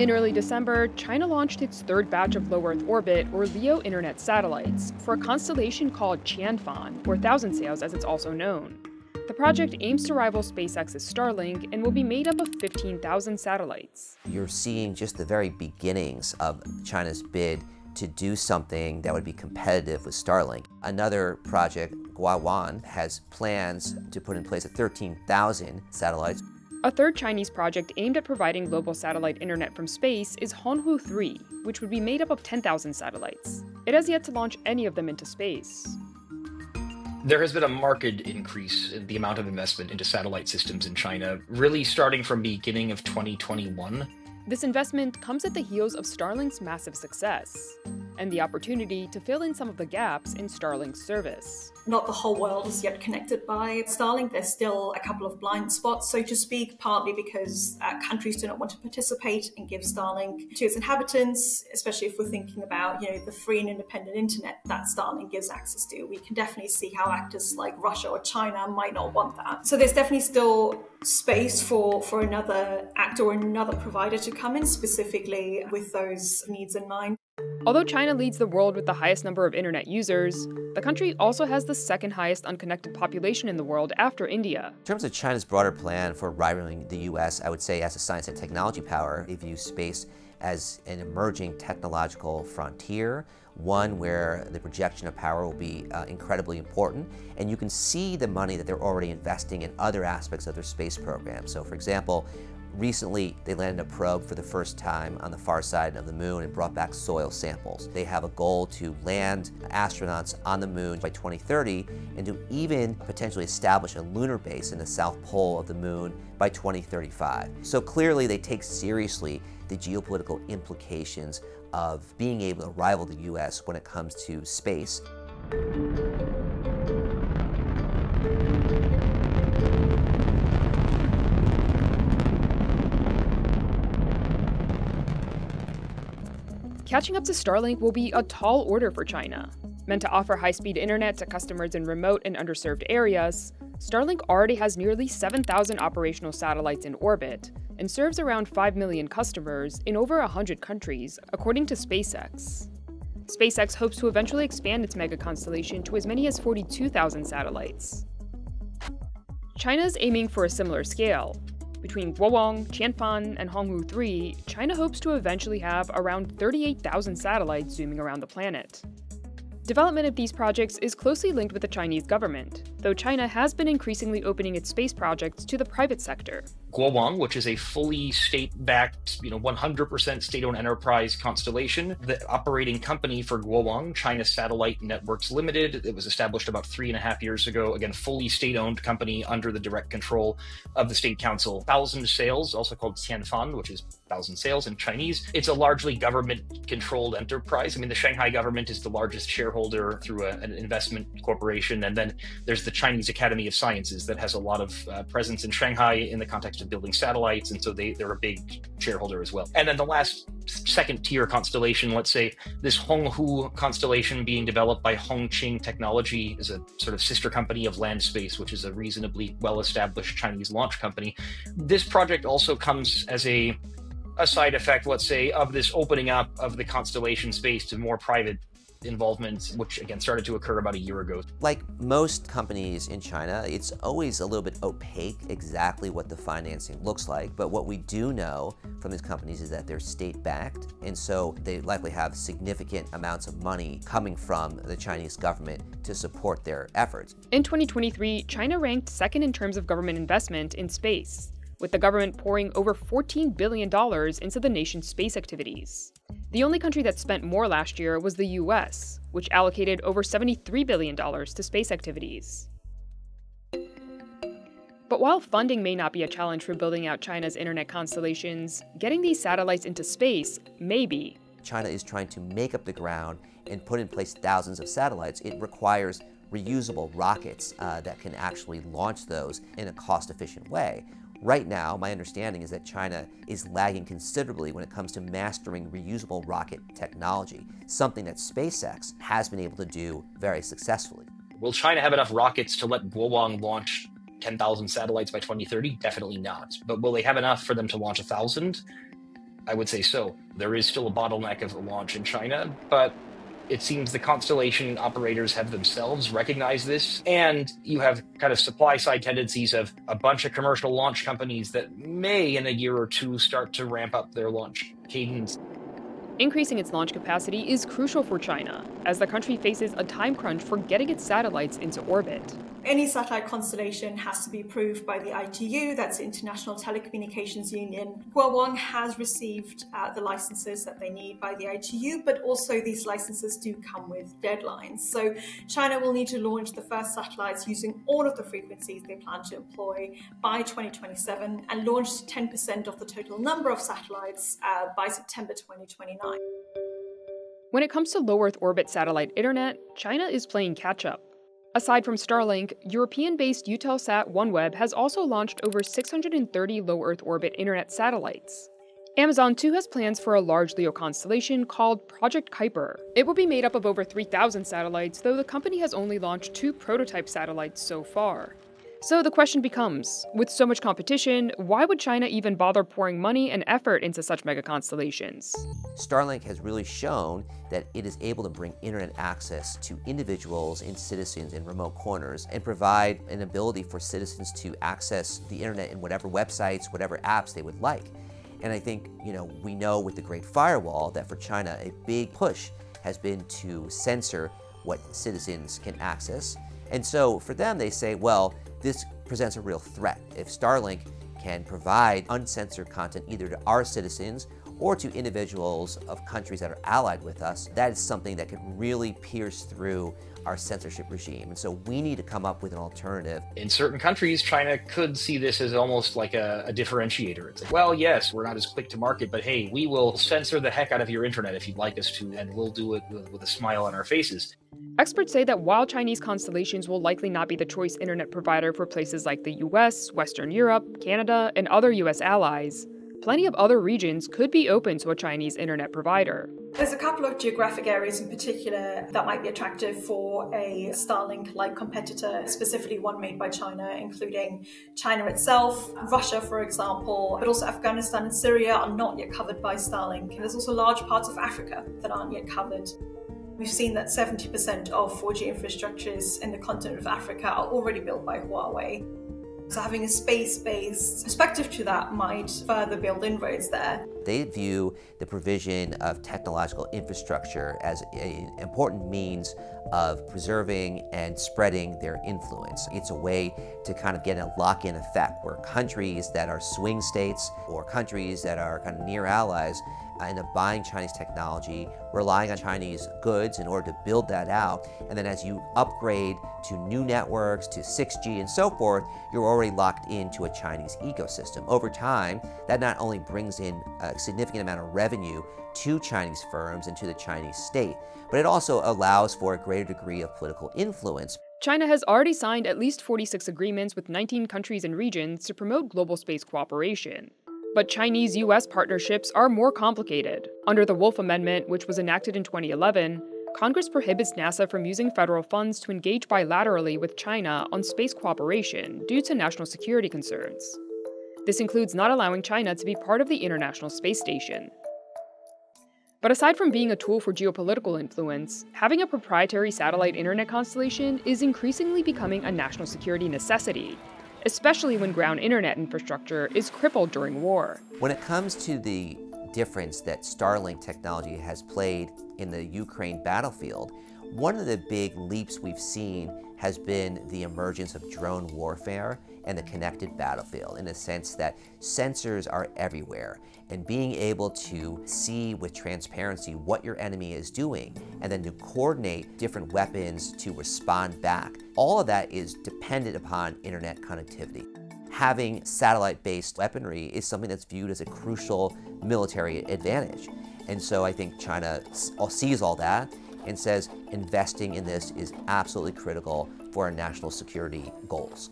In early December, China launched its third batch of low Earth orbit, or LEO internet satellites, for a constellation called Qianfan, or Thousand Sails as it's also known. The project aims to rival SpaceX's Starlink and will be made up of 15,000 satellites. You're seeing just the very beginnings of China's bid to do something that would be competitive with Starlink. Another project, Guowang, has plans to put in place 13,000 satellites. A third Chinese project aimed at providing global satellite internet from space is Honghu 3, which would be made up of 10,000 satellites. It has yet to launch any of them into space. There has been a marked increase in the amount of investment into satellite systems in China, really starting from beginning of 2021. This investment comes at the heels of Starlink's massive success and the opportunity to fill in some of the gaps in Starlink's service. Not the whole world is yet connected by Starlink. There's still a couple of blind spots, so to speak, partly because uh, countries do not want to participate and give Starlink to its inhabitants, especially if we're thinking about you know the free and independent internet that Starlink gives access to. We can definitely see how actors like Russia or China might not want that. So there's definitely still space for for another actor or another provider to come in specifically with those needs in mind. Although China leads the world with the highest number of internet users, the country also has the second highest unconnected population in the world after India. In terms of China's broader plan for rivaling the US, I would say as a science and technology power, they view space as an emerging technological frontier, one where the projection of power will be uh, incredibly important. And you can see the money that they're already investing in other aspects of their space program. So for example, Recently, they landed a probe for the first time on the far side of the moon and brought back soil samples. They have a goal to land astronauts on the moon by 2030 and to even potentially establish a lunar base in the south pole of the moon by 2035. So clearly they take seriously the geopolitical implications of being able to rival the US when it comes to space. Catching up to Starlink will be a tall order for China. Meant to offer high speed internet to customers in remote and underserved areas, Starlink already has nearly 7,000 operational satellites in orbit and serves around 5 million customers in over 100 countries, according to SpaceX. SpaceX hopes to eventually expand its mega constellation to as many as 42,000 satellites. China is aiming for a similar scale, between Guowang, Qianfan, and Honghu 3, China hopes to eventually have around 38,000 satellites zooming around the planet. Development of these projects is closely linked with the Chinese government, though China has been increasingly opening its space projects to the private sector. Guowang, which is a fully state-backed, you know, 100% state-owned enterprise constellation. The operating company for Guowang, China Satellite Networks Limited, it was established about three and a half years ago. Again, fully state-owned company under the direct control of the state council. Thousand Sails, also called Qianfan, which is Thousand Sails in Chinese. It's a largely government-controlled enterprise. I mean, the Shanghai government is the largest shareholder through a, an investment corporation, and then there's the Chinese Academy of Sciences that has a lot of uh, presence in Shanghai in the context to building satellites, and so they, they're a big shareholder as well. And then the last second tier constellation, let's say this Honghu constellation being developed by Hongqing Technology is a sort of sister company of Landspace, which is a reasonably well established Chinese launch company. This project also comes as a a side effect, let's say, of this opening up of the constellation space to more private involvement, which again started to occur about a year ago. Like most companies in China, it's always a little bit opaque exactly what the financing looks like. But what we do know from these companies is that they're state backed, and so they likely have significant amounts of money coming from the Chinese government to support their efforts. In 2023, China ranked second in terms of government investment in space with the government pouring over $14 billion into the nation's space activities. The only country that spent more last year was the US, which allocated over $73 billion to space activities. But while funding may not be a challenge for building out China's internet constellations, getting these satellites into space may be. China is trying to make up the ground and put in place thousands of satellites. It requires reusable rockets uh, that can actually launch those in a cost efficient way. Right now, my understanding is that China is lagging considerably when it comes to mastering reusable rocket technology, something that SpaceX has been able to do very successfully. Will China have enough rockets to let Guowang launch 10,000 satellites by 2030? Definitely not. But will they have enough for them to launch a thousand? I would say so. There is still a bottleneck of launch in China, but it seems the constellation operators have themselves recognized this. And you have kind of supply side tendencies of a bunch of commercial launch companies that may, in a year or two, start to ramp up their launch cadence. Increasing its launch capacity is crucial for China, as the country faces a time crunch for getting its satellites into orbit. Any satellite constellation has to be approved by the ITU, that's the International Telecommunications Union. Huawei has received uh, the licenses that they need by the ITU, but also these licenses do come with deadlines. So China will need to launch the first satellites using all of the frequencies they plan to employ by 2027 and launch 10% of the total number of satellites uh, by September 2029. When it comes to low Earth orbit satellite internet, China is playing catch up. Aside from Starlink, European based Eutelsat OneWeb has also launched over 630 low Earth orbit internet satellites. Amazon too has plans for a large LEO constellation called Project Kuiper. It will be made up of over 3,000 satellites, though the company has only launched two prototype satellites so far. So the question becomes with so much competition, why would China even bother pouring money and effort into such mega constellations? Starlink has really shown that it is able to bring internet access to individuals and citizens in remote corners and provide an ability for citizens to access the internet in whatever websites, whatever apps they would like. And I think, you know, we know with the Great Firewall that for China, a big push has been to censor what citizens can access. And so for them, they say, well, this presents a real threat. If Starlink can provide uncensored content either to our citizens or to individuals of countries that are allied with us, that is something that could really pierce through our censorship regime. And so we need to come up with an alternative. In certain countries, China could see this as almost like a, a, differentiator. It's like, well, yes, we're not as quick to market, but hey, we will censor the heck out of your internet if you'd like us to, and we'll do it with, with a smile on our faces. Experts say that while Chinese constellations will likely not be the choice internet provider for places like the US, Western Europe, Canada, and other US allies, plenty of other regions could be open to a Chinese internet provider. There's a couple of geographic areas in particular that might be attractive for a Starlink like competitor, specifically one made by China, including China itself, Russia, for example, but also Afghanistan and Syria are not yet covered by Starlink. And there's also large parts of Africa that aren't yet covered. We've seen that 70% of 4G infrastructures in the continent of Africa are already built by Huawei. So having a space-based perspective to that might further build inroads there. They view the provision of technological infrastructure as an important means of preserving and spreading their influence. It's a way to kind of get a lock-in effect where countries that are swing states or countries that are kind of near allies end up buying Chinese technology, relying on Chinese goods in order to build that out. And then as you upgrade to new networks, to 6G and so forth, you're already locked into a Chinese ecosystem. Over time, that not only brings in a significant amount of revenue to Chinese firms and to the Chinese state, but it also allows for a greater degree of political influence. China has already signed at least 46 agreements with 19 countries and regions to promote global space cooperation. But Chinese US partnerships are more complicated. Under the Wolf Amendment, which was enacted in 2011, Congress prohibits NASA from using federal funds to engage bilaterally with China on space cooperation due to national security concerns. This includes not allowing China to be part of the International Space Station. But aside from being a tool for geopolitical influence, having a proprietary satellite internet constellation is increasingly becoming a national security necessity especially when ground internet infrastructure is crippled during war. When it comes to the difference that Starlink technology has played in the Ukraine battlefield, one of the big leaps we've seen has been the emergence of drone warfare and the connected battlefield in the sense that sensors are everywhere and being able to see with transparency what your enemy is doing and then to coordinate different weapons to respond back. All of that is dependent upon internet connectivity. Having satellite-based weaponry is something that's viewed as a crucial military advantage. And so I think China sees all that and says investing in this is absolutely critical for our national security goals.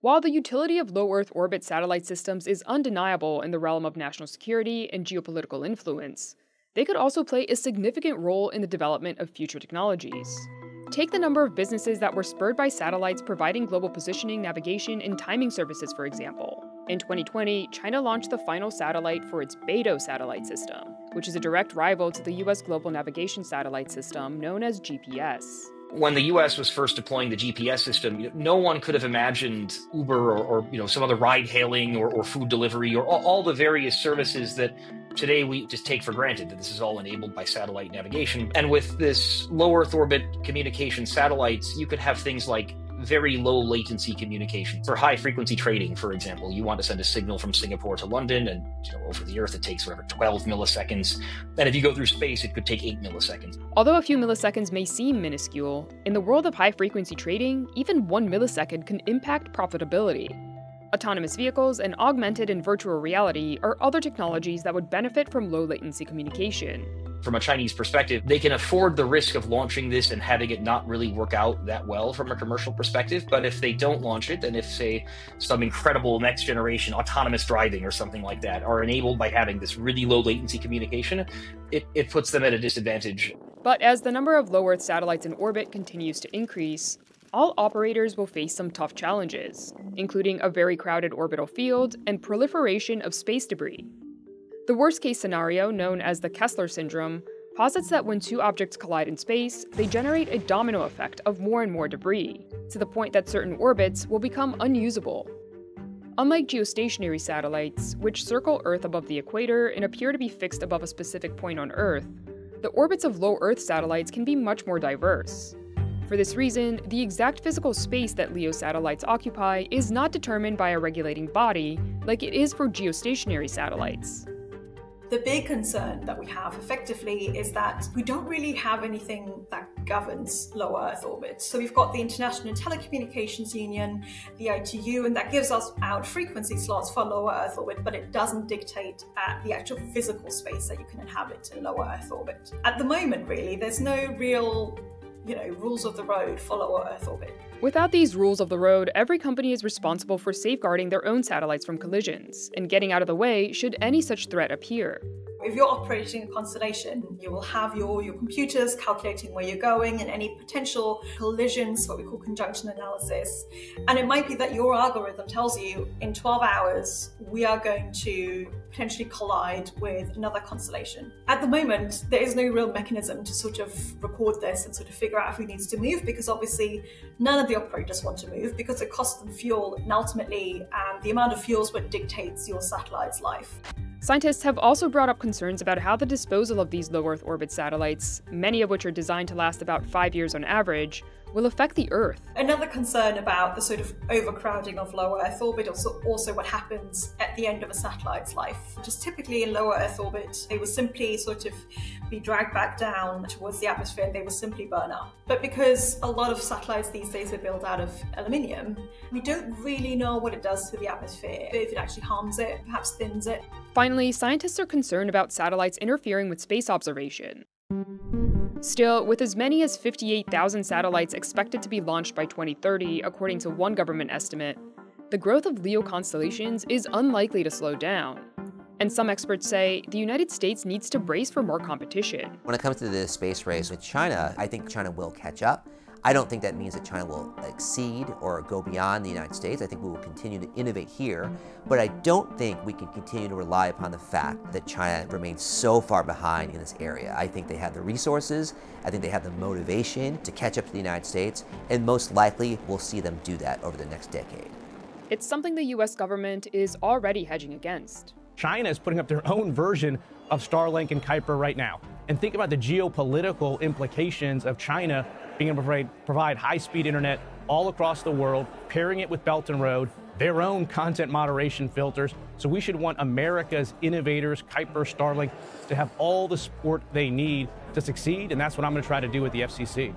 While the utility of low Earth orbit satellite systems is undeniable in the realm of national security and geopolitical influence, they could also play a significant role in the development of future technologies. Take the number of businesses that were spurred by satellites providing global positioning, navigation, and timing services, for example. In 2020, China launched the final satellite for its Beidou satellite system, which is a direct rival to the US global navigation satellite system known as GPS when the U.S. was first deploying the GPS system, no one could have imagined Uber or, or you know some other ride-hailing or, or food delivery or all, all, the various services that today we just take for granted that this is all enabled by satellite navigation. And with this low Earth orbit communication satellites, you could have things like very low latency communication. For high frequency trading, for example, you want to send a signal from Singapore to London, and you know, over the Earth it takes whatever 12 milliseconds. And if you go through space, it could take 8 milliseconds. Although a few milliseconds may seem minuscule, in the world of high frequency trading, even one millisecond can impact profitability. Autonomous vehicles and augmented and virtual reality are other technologies that would benefit from low latency communication from a Chinese perspective, they can afford the risk of launching this and having it not really work out that well from a commercial perspective. But if they don't launch it, and if, say, some incredible next generation autonomous driving or something like that are enabled by having this really low latency communication, it, it puts them at a disadvantage. But as the number of low Earth satellites in orbit continues to increase, all operators will face some tough challenges, including a very crowded orbital field and proliferation of space debris. The worst case scenario, known as the Kessler syndrome, posits that when two objects collide in space, they generate a domino effect of more and more debris, to the point that certain orbits will become unusable. Unlike geostationary satellites, which circle Earth above the equator and appear to be fixed above a specific point on Earth, the orbits of low Earth satellites can be much more diverse. For this reason, the exact physical space that LEO satellites occupy is not determined by a regulating body like it is for geostationary satellites. The big concern that we have effectively is that we don't really have anything that governs low Earth orbit. So we've got the International Telecommunications Union, the ITU, and that gives us out frequency slots for lower Earth orbit, but it doesn't dictate the actual physical space that you can inhabit in lower Earth orbit. At the moment, really, there's no real you know, rules of the road for lower Earth orbit. Without these rules of the road, every company is responsible for safeguarding their own satellites from collisions and getting out of the way should any such threat appear. If you're operating a constellation, you will have your, your computers calculating where you're going and any potential collisions, what we call conjunction analysis. And it might be that your algorithm tells you in 12 hours, we are going to potentially collide with another constellation. At the moment, there is no real mechanism to sort of record this and sort of figure out who needs to move because obviously none of the operators want to move because it costs them fuel and ultimately um, the amount of fuel is what dictates your satellite's life. Scientists have also brought up concerns about how the disposal of these low Earth orbit satellites, many of which are designed to last about five years on average, will affect the Earth. Another concern about the sort of overcrowding of low Earth orbit, also, also what happens at the end of a satellite's life. Just typically in lower Earth orbit, they will simply sort of be dragged back down towards the atmosphere and they will simply burn up. But because a lot of satellites these days are built out of aluminium, we don't really know what it does to the atmosphere, if it actually harms it, perhaps thins it. Finally, scientists are concerned about satellites interfering with space observation. Still, with as many as 58,000 satellites expected to be launched by 2030, according to one government estimate, the growth of LEO constellations is unlikely to slow down. And some experts say the United States needs to brace for more competition. When it comes to the space race with China, I think China will catch up. I don't think that means that China will exceed or go beyond the United States. I think we will continue to innovate here, but I don't think we can continue to rely upon the fact that China remains so far behind in this area. I think they have the resources, I think they have the motivation to catch up to the United States, and most likely we'll see them do that over the next decade. It's something the US government is already hedging against. China is putting up their own version of Starlink and Kuiper right now. And think about the geopolitical implications of China being able to provide, provide high-speed internet all across the world, pairing it with Belt and Road, their own content moderation filters. So we should want America's innovators, Kuiper, Starlink, to have all the support they need to succeed, and that's what I'm going to try to do with the FCC.